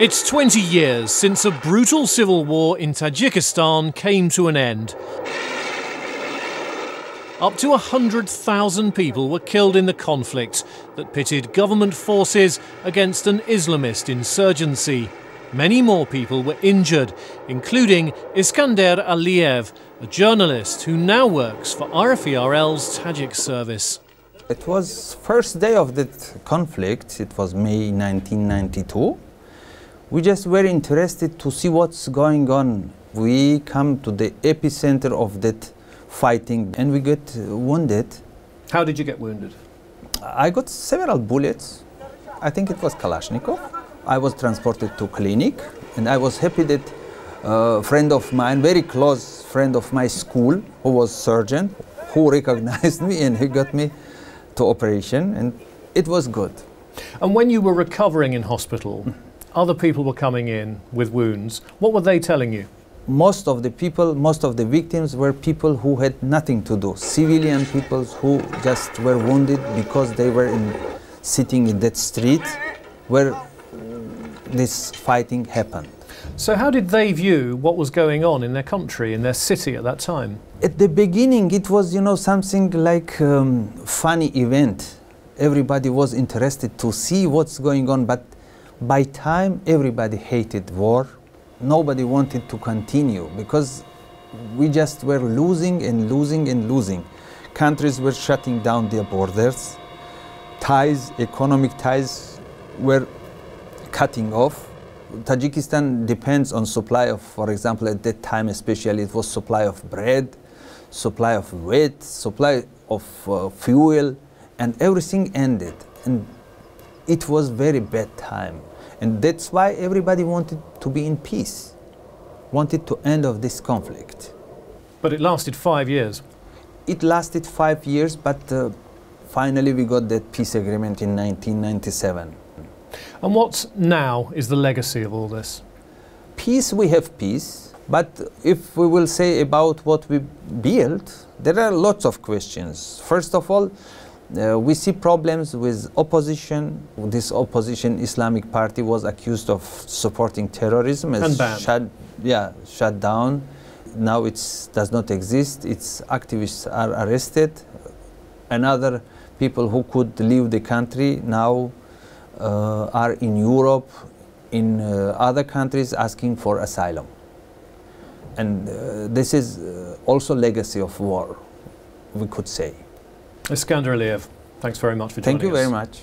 It's 20 years since a brutal civil war in Tajikistan came to an end. Up to 100,000 people were killed in the conflict that pitted government forces against an Islamist insurgency. Many more people were injured, including Iskander Aliev, a journalist who now works for RFE/RL's Tajik service. It was first day of the conflict. It was May 1992. We just were interested to see what's going on. We come to the epicenter of that fighting and we get wounded. How did you get wounded? I got several bullets. I think it was Kalashnikov. I was transported to clinic and I was happy that a friend of mine, very close friend of my school, who was surgeon, who recognized me and he got me to operation and it was good. And when you were recovering in hospital, other people were coming in with wounds. What were they telling you? Most of the people, most of the victims were people who had nothing to do. Civilian people who just were wounded because they were in, sitting in that street where this fighting happened. So, how did they view what was going on in their country, in their city at that time? At the beginning, it was, you know, something like um, funny event. Everybody was interested to see what's going on, but by time, everybody hated war. Nobody wanted to continue because we just were losing and losing and losing. Countries were shutting down their borders. Ties, economic ties, were cutting off. Tajikistan depends on supply of, for example, at that time especially, it was supply of bread, supply of wheat, supply of uh, fuel, and everything ended. And it was very bad time. And that's why everybody wanted to be in peace, wanted to end of this conflict. But it lasted five years. It lasted five years, but uh, finally we got that peace agreement in 1997. And what now is the legacy of all this? Peace, we have peace, but if we will say about what we built, there are lots of questions. First of all, uh, we see problems with opposition. This opposition Islamic party was accused of supporting terrorism and banned. Shut, yeah, shut down. Now it does not exist. Its activists are arrested. Another people who could leave the country now uh, are in Europe, in uh, other countries asking for asylum. And uh, this is also legacy of war, we could say. Iskander Aliev, thanks very much for joining us. Thank you us. very much.